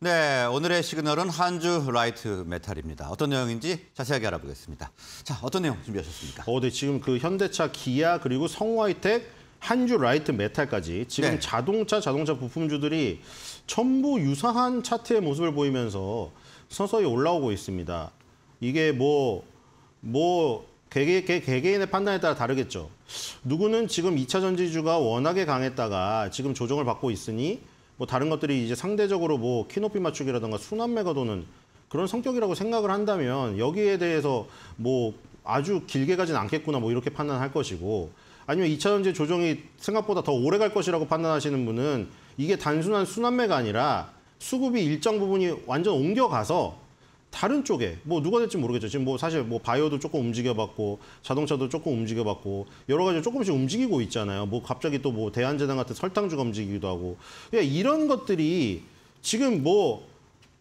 네, 오늘의 시그널은 한주 라이트 메탈입니다. 어떤 내용인지 자세하게 알아보겠습니다. 자, 어떤 내용 준비하셨습니까? 어, 네, 지금 그 현대차, 기아 그리고 성우하이텍, 한주 라이트 메탈까지 지금 네. 자동차, 자동차 부품주들이 전부 유사한 차트의 모습을 보이면서 서서히 올라오고 있습니다. 이게 뭐, 뭐, 개개, 개, 개개인의 판단에 따라 다르겠죠. 누구는 지금 2차 전지주가 워낙에 강했다가 지금 조정을 받고 있으니 뭐 다른 것들이 이제 상대적으로 뭐 키 높이 맞추기라든가 순환매가 도는 그런 성격이라고 생각을 한다면 여기에 대해서 뭐 아주 길게 가진 않겠구나 뭐 이렇게 판단할 것이고 아니면 2차 전지 조정이 생각보다 더 오래 갈 것이라고 판단하시는 분은 이게 단순한 순환매가 아니라 수급이 일정 부분이 완전 옮겨가서 다른 쪽에 뭐 누가 될지 모르겠죠. 지금 뭐 사실 뭐 바이오도 조금 움직여봤고 자동차도 조금 움직여봤고 여러 가지 조금씩 움직이고 있잖아요. 뭐 갑자기 또 뭐 대한제당 같은 설탕주가 움직이기도 하고 그러니까 이런 것들이 지금 뭐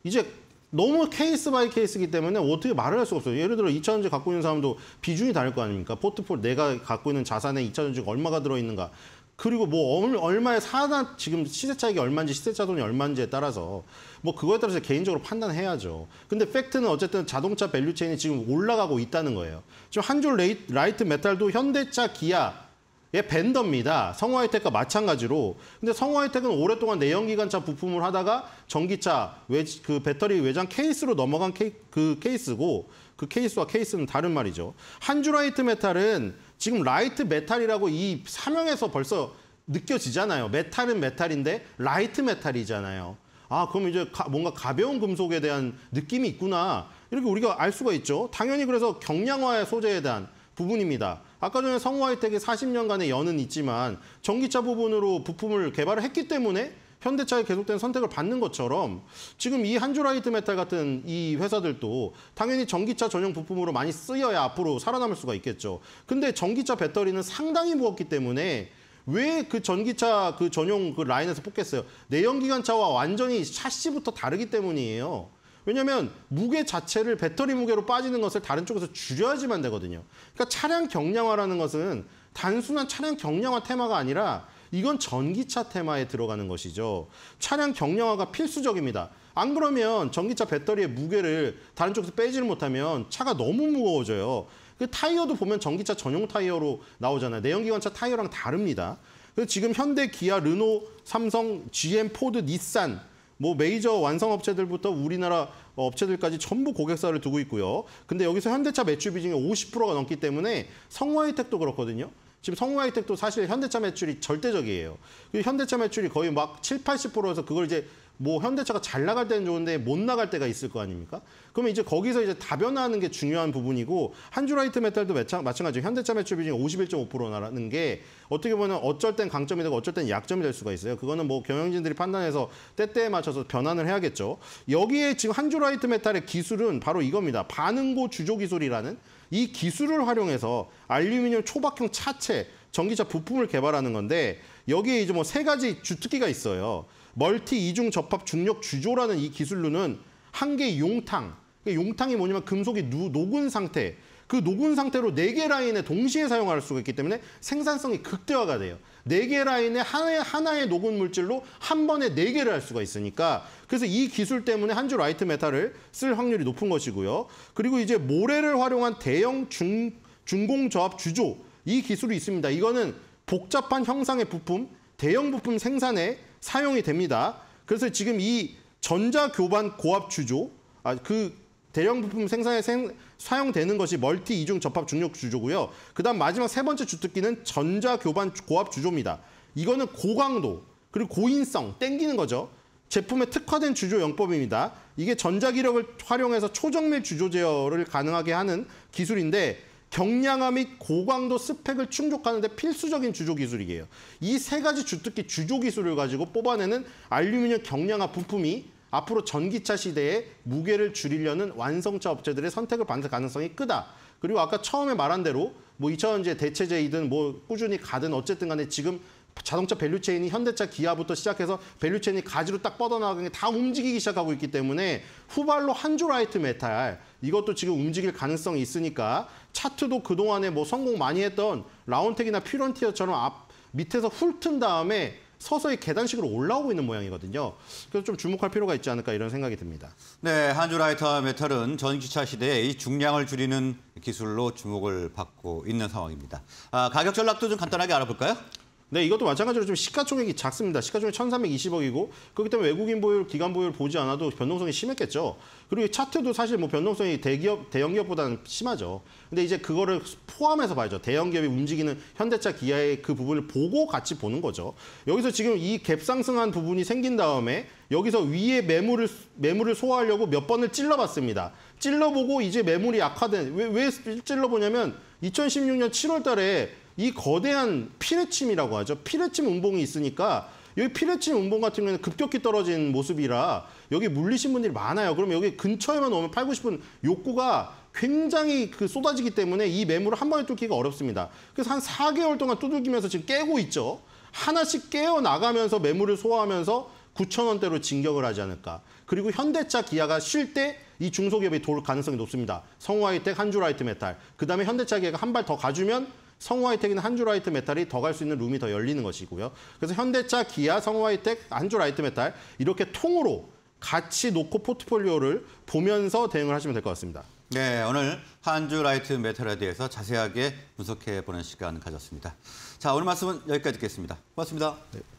이제 너무 case by case이기 때문에 어떻게 말을 할 수가 없어요. 예를 들어 2차전지 갖고 있는 사람도 비중이 다를 거 아닙니까? 포트폴 내가 갖고 있는 자산에 2차전지가 얼마가 들어있는가. 그리고 뭐 얼- 얼마에 사다 지금 시세 차익이 얼마인지 시세 차손이 얼마인지에 따라서 뭐 그거에 따라서 개인적으로 판단해야죠. 근데 팩트는 어쨌든 자동차 value chain이 지금 올라가고 있다는 거예요. 지금 한주 라이트 메탈도 현대차, 기아의 vendor입니다. 성우하이텍과 마찬가지로. 근데 성우하이텍은 오랫동안 내연기관차 부품을 하다가 전기차 외, 그 배터리 외장 케이스로 넘어간 케이, 그 케이스고 그 케이스와 케이스는 다른 말이죠. 한주 라이트 메탈은 지금 light metal이라고 이 사명에서 벌써 느껴지잖아요. metal은 metal인데 light metal이잖아요. 아, 그럼 이제 가- 뭔가 가벼운 금속에 대한 느낌이 있구나. 이렇게 우리가 알 수가 있죠. 당연히 그래서 경량화의 소재에 대한 부분입니다. 아까 전에 성우하이텍이 40년간의 연은 있지만 전기차 부분으로 부품을 개발을 했기 때문에 현대차의 계속된 선택을 받는 것처럼 지금 이 한주라이트 메탈 같은 이 회사들도 당연히 전기차 전용 부품으로 많이 쓰여야 앞으로 살아남을 수가 있겠죠. 근데 전기차 배터리는 상당히 무겁기 때문에 왜그 전기차 그 전용 그 라인에서 뽑겠어요? 내연기관차와 완전히 샤시부터 다르기 때문이에요. 왜냐하면 무게 자체를 배터리 무게로 빠지는 것을 다른 쪽에서 줄여야지만 되거든요. 그러니까 차량 경량화라는 것은 단순한 차량 경량화 테마가 아니라 이건 전기차 테마에 들어가는 것이죠. 차량 경량화가 필수적입니다. 안 그러면 전기차 배터리의 무게를 다른 쪽에서 빼지를 못하면 차가 너무 무거워져요. 그 타이어도 보면 전기차 전용 타이어로 나오잖아요. 내연기관차 타이어랑 다릅니다. 그래서 지금 현대, 기아, 르노, 삼성, GM, 포드, 닛산 뭐 메이저 완성 업체들부터 우리나라 업체들까지 전부 고객사를 두고 있고요. 근데 여기서 현대차 매출 비중이 50%가 넘기 때문에 성우하이텍도 그렇거든요. 지금 성화이텍도 사실 현대차 매출이 절대적이에요. 그 현대차 매출이 거의 막 7, 80%에서 그걸 이제 뭐 현대차가 잘 나갈 때는 좋은데 못 나갈 때가 있을 거 아닙니까? 그러면 이제 거기서 이제 다변화하는 게 중요한 부분이고 한주라이트 메탈도 마찬- 마찬가지로 현대차 매출 비중이 51.5%라는 게 어떻게 보면 어쩔 땐 강점이 되고 어쩔 땐 약점이 될 수가 있어요. 그거는 뭐 경영진들이 판단해서 때때에 맞춰서 변환을 해야겠죠. 여기에 지금 한주라이트 메탈의 기술은 바로 이겁니다. 반응고 주조 기술이라는 이 기술을 활용해서 알루미늄 초박형 차체 전기차 부품을 개발하는 건데 여기에 이제 뭐 세 가지 주특기가 있어요. multi 이중 접합 중력 주조라는 이 기술로는 한 개의 용탕. 그 용탕이 뭐냐면 금속이 누- 녹은 상태. 그 녹은 상태로 네 개 라인에 동시에 사용할 수가 있기 때문에 생산성이 극대화가 돼요. 네 개 라인에 하나의, 하나의 녹은 물질로 한 번에 네 개를 할 수가 있으니까 그래서 이 기술 때문에 한주 라이트 메탈을 쓸 확률이 높은 것이고요. 그리고 이제 모래를 활용한 대형 중, 중공저압 주조 이 기술이 있습니다. 이거는 복잡한 형상의 부품, 대형 부품 생산에 사용이 됩니다. 그래서 지금 이 전자교반 고압 주조, 아, 그 대형 부품 생산에 생- 사용되는 것이 멀티 이중 접합 중력 주조고요. 그다음 마지막 세 번째 주특기는 전자 교반 고압 주조입니다. 이거는 고강도 그리고 고인성 땡기는 거죠. 제품에 특화된 주조 영법입니다. 이게 전자기력을 활용해서 초정밀 주조 제어를 가능하게 하는 기술인데 경량화 및 고강도 스펙을 충족하는 데 필수적인 주조 기술이에요. 이 세 가지 주특기 주조 기술을 가지고 뽑아내는 알루미늄 경량화 부품이 앞으로 전기차 시대에 무게를 줄이려는 완성차 업체들의 선택을 받는 가능성이 크다. 그리고 아까 처음에 말한 대로 뭐 2차전지의 대체제이든 뭐 꾸준히 가든 어쨌든 간에 지금 자동차 value chain이 현대차 기아부터 시작해서 value chain이 가지로 딱 뻗어나가게 다 움직이기 시작하고 있기 때문에 후발로 한주 라이트 메탈 이것도 지금 움직일 가능성이 있으니까 차트도 그동안에 뭐 성공 많이 했던 라운텍이나 퓨런티어처럼 앞 밑에서 훑은 다음에 서서히 계단식으로 올라오고 있는 모양이거든요. 그래서 좀 주목할 필요가 있지 않을까 이런 생각이 듭니다. 네, 한주라이트 메탈은 전기차 시대에 이 중량을 줄이는 기술로 주목을 받고 있는 상황입니다. 아, 가격 전략도 좀 간단하게 알아볼까요? 네, 이것도 마찬가지로 좀 시가총액이 작습니다. 시가총액 1,320억이고 그렇기 때문에 외국인 보유, 기관 보유를 보지 않아도 변동성이 심했겠죠. 그리고 이 차트도 사실 뭐 변동성이 대기업, 대형 기업보다는 심하죠. 근데 이제 그거를 포함해서 봐야죠. 대형 기업이 움직이는 현대차, 기아의 그 부분을 보고 같이 보는 거죠. 여기서 지금 이 갭 상승한 부분이 생긴 다음에 여기서 위에 매물을 매물을 소화하려고 몇 번을 찔러봤습니다. 찔러보고 이제 매물이 약화된 왜, 왜 찔러보냐면 2016년 7월 달에 이 거대한 피레침이라고 하죠. 피레침 운봉이 있으니까 여기 피레침 운봉 같은 경우는 급격히 떨어진 모습이라 여기 물리신 분들이 많아요. 그럼 여기 근처에만 오면 팔고 싶은 욕구가 굉장히 그 쏟아지기 때문에 이 매물을 한 번에 뚫기가 어렵습니다. 그래서 한 4개월 동안 두들기면서 지금 깨고 있죠. 하나씩 깨어 나가면서 매물을 소화하면서 9천 원대로 진격을 하지 않을까. 그리고 현대차, 기아가 쉴 때 이 중소기업이 돌 가능성이 높습니다. 성우하이텍, 한주라이트 메탈. 그다음에 현대차, 기아가 한 발 더 가주면 성우하이텍이나 한주 라이트 메탈이 더 갈 수 있는 룸이 더 열리는 것이고요. 그래서 현대차, 기아, 성우하이텍, 한주 라이트 메탈 이렇게 통으로 같이 놓고 포트폴리오를 보면서 대응을 하시면 될 것 같습니다. 네, 오늘 한주 라이트 메탈에 대해서 자세하게 분석해 보는 시간 가졌습니다. 자, 오늘 말씀은 여기까지 듣겠습니다. 고맙습니다. 네.